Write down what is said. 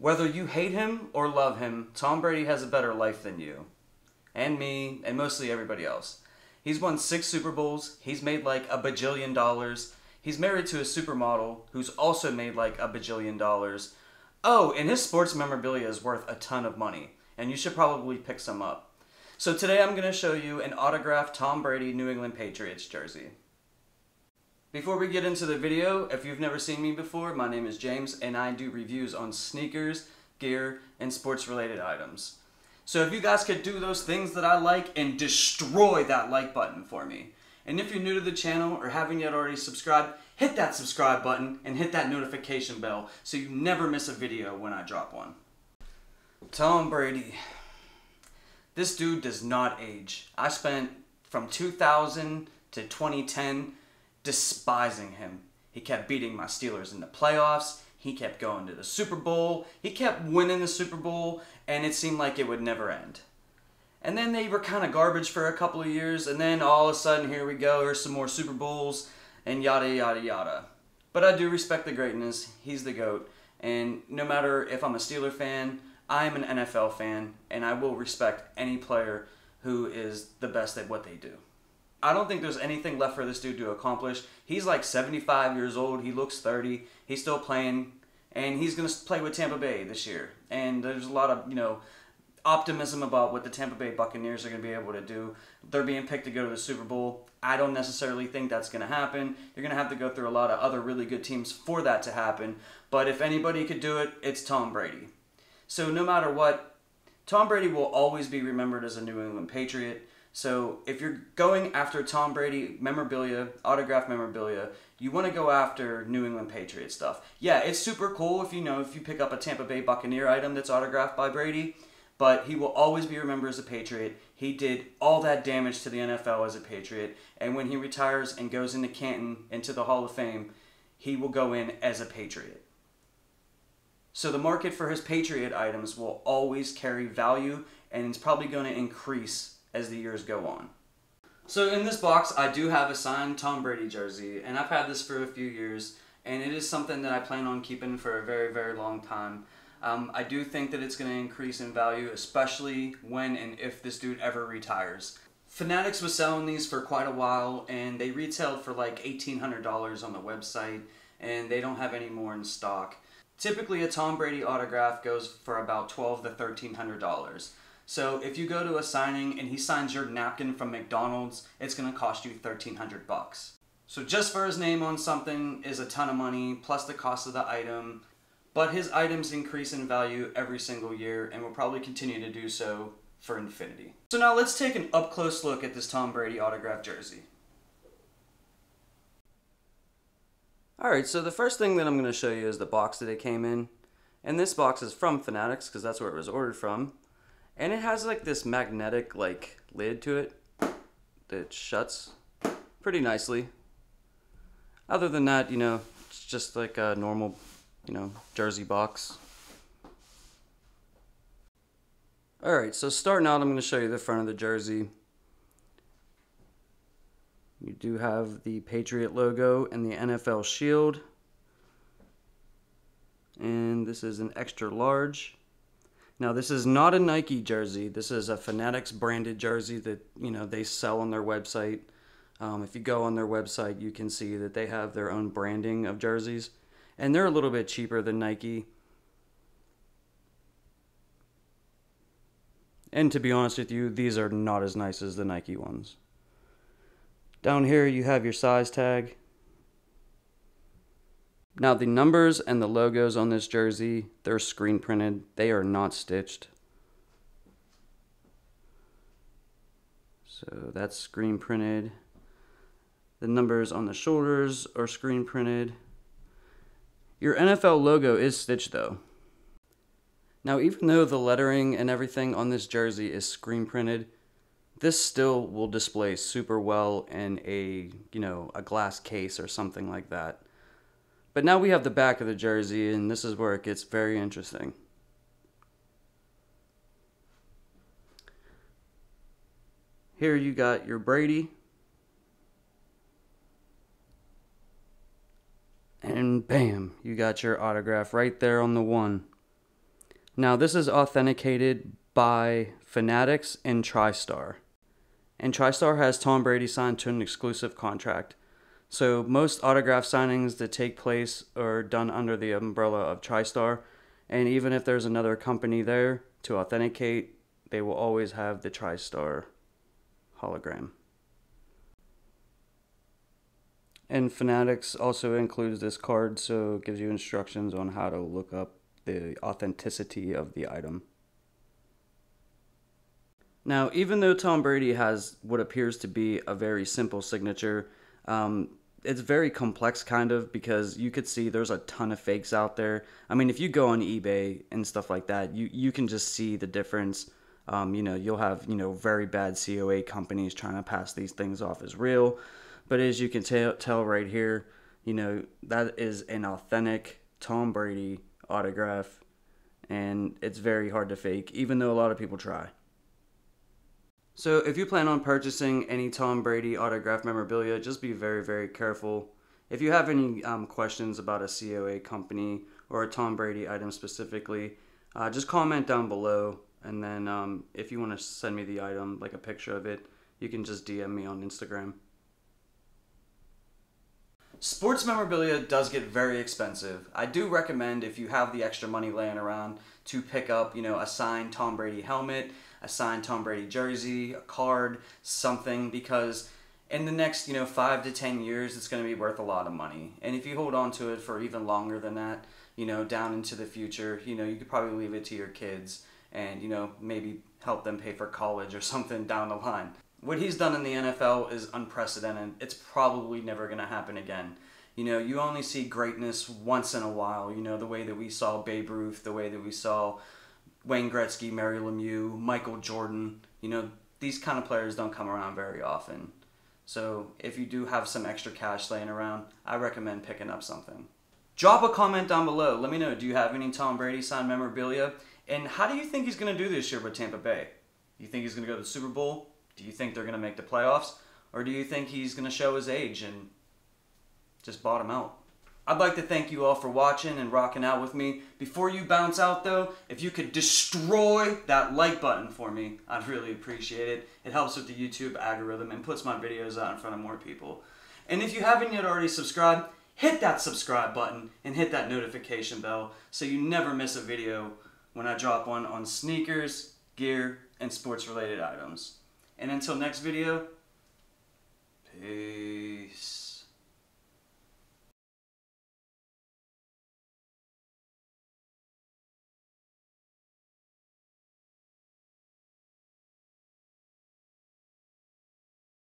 Whether you hate him or love him, Tom Brady has a better life than you. And me, and mostly everybody else. He's won six Super Bowls, he's made like a bajillion dollars, he's married to a supermodel who's also made like a bajillion dollars. Oh, and his sports memorabilia is worth a ton of money, and you should probably pick some up. So today I'm going to show you an autographed Tom Brady New England Patriots jersey. Before we get into the video, if you've never seen me before, my name is James and I do reviews on sneakers, gear, and sports related items. So if you guys could do those things that I like and destroy that like button for me. And if you're new to the channel or haven't yet already subscribed, hit that subscribe button and hit that notification bell so you never miss a video when I drop one. Tom Brady. This dude does not age. I spent from 2000 to 2010 despising him. He kept beating my Steelers in the playoffs. He kept going to the Super Bowl. He kept winning the Super Bowl, and it seemed like it would never end. And then they were kind of garbage for a couple of years, and then all of a sudden, here we go, here's some more Super Bowls, and yada, yada, yada. But I do respect the greatness. He's the GOAT. And no matter if I'm a Steeler fan, I'm an NFL fan, and I will respect any player who is the best at what they do. I don't think there's anything left for this dude to accomplish. He's like 75 years old. He looks 30. He's still playing, and he's going to play with Tampa Bay this year. And there's a lot of, you know, optimism about what the Tampa Bay Buccaneers are going to be able to do. They're being picked to go to the Super Bowl. I don't necessarily think that's going to happen. You're going to have to go through a lot of other really good teams for that to happen. But if anybody could do it, it's Tom Brady. So no matter what, Tom Brady will always be remembered as a New England Patriot. So if you're going after Tom Brady memorabilia, autograph memorabilia, you want to go after New England Patriot stuff. Yeah, it's super cool if you know if you pick up a Tampa Bay Buccaneer item that's autographed by Brady, but he will always be remembered as a Patriot. He did all that damage to the NFL as a Patriot, and when he retires and goes into Canton into the Hall of Fame, he will go in as a Patriot. So the market for his Patriot items will always carry value and it's probably going to increase as the years go on. So in this box, I do have a signed Tom Brady jersey, and I've had this for a few years, and it is something that I plan on keeping for a very, very long time. Um, I do think that it's going to increase in value, especially when and if this dude ever retires. Fanatics was selling these for quite a while, and they retailed for like $1,800 on the website, and they don't have any more in stock. Typically, a Tom Brady autograph goes for about $1,200 to $1,300. So if you go to a signing and he signs your napkin from McDonald's, it's going to cost you 1300 bucks. So just for his name on something is a ton of money, plus the cost of the item. But his items increase in value every single year and will probably continue to do so for infinity. So now let's take an up close look at this Tom Brady autograph jersey. Alright, so the first thing that I'm going to show you is the box that it came in. And this box is from Fanatics because that's where it was ordered from. And it has like this magnetic like lid to it that shuts pretty nicely. Other than that, you know, it's just like a normal, you know, jersey box. Alright, so starting out, I'm going to show you the front of the jersey. You do have the Patriot logo and the NFL shield. And this is an extra large. Now this is not a Nike jersey. This is a Fanatics branded jersey that you know they sell on their website. Um, if you go on their website, you can see that they have their own branding of jerseys, and they're a little bit cheaper than Nike. And to be honest with you, these are not as nice as the Nike ones. Down here you have your size tag. Now the numbers and the logos on this jersey, they're screen printed. They are not stitched. So that's screen printed. The numbers on the shoulders are screen printed. Your NFL logo is stitched though. Now even though the lettering and everything on this jersey is screen printed, this still will display super well in a, you know, a glass case or something like that. But now we have the back of the jersey, and this is where it gets very interesting. Here you got your Brady. And bam, you got your autograph right there on the one. Now, this is authenticated by Fanatics and TriStar. And TriStar has Tom Brady signed to an exclusive contract. So, most autograph signings that take place are done under the umbrella of TriStar. And even if there's another company there to authenticate, they will always have the TriStar hologram. And Fanatics also includes this card, so it gives you instructions on how to look up the authenticity of the item. Now, even though Tom Brady has what appears to be a very simple signature, um, it's very complex, kind of, because you could see there's a ton of fakes out there. I mean, if you go on eBay and stuff like that, you, you can just see the difference. Um, you know, you'll have, you know, very bad COA companies trying to pass these things off as real. But as you can tell, tell right here, you know, that is an authentic Tom Brady autograph. And it's very hard to fake, even though a lot of people try. So if you plan on purchasing any Tom Brady autograph memorabilia, just be very, very careful. If you have any um, questions about a COA company or a Tom Brady item specifically, uh, just comment down below. And then um, if you want to send me the item, like a picture of it, you can just DM me on Instagram. Sports memorabilia does get very expensive. I do recommend if you have the extra money laying around to pick up, you know, a signed Tom Brady helmet, a signed Tom Brady jersey, a card, something because in the next, you know, 5 to 10 years it's going to be worth a lot of money. And if you hold on to it for even longer than that, you know, down into the future, you know, you could probably leave it to your kids and, you know, maybe help them pay for college or something down the line. What he's done in the NFL is unprecedented. It's probably never going to happen again. You know, you only see greatness once in a while. You know, the way that we saw Babe Ruth, the way that we saw Wayne Gretzky, Mario Lemieux, Michael Jordan. You know, these kind of players don't come around very often. So if you do have some extra cash laying around, I recommend picking up something. Drop a comment down below. Let me know, do you have any Tom Brady signed memorabilia? And how do you think he's going to do this year with Tampa Bay? Do you think he's going to go to the Super Bowl? Do you think they're going to make the playoffs? Or do you think he's going to show his age and just bottom out? I'd like to thank you all for watching and rocking out with me. Before you bounce out though, if you could destroy that like button for me, I'd really appreciate it. It helps with the YouTube algorithm and puts my videos out in front of more people. And if you haven't yet already subscribed, hit that subscribe button and hit that notification bell so you never miss a video when I drop one on sneakers, gear, and sports related items. And until next video, peace.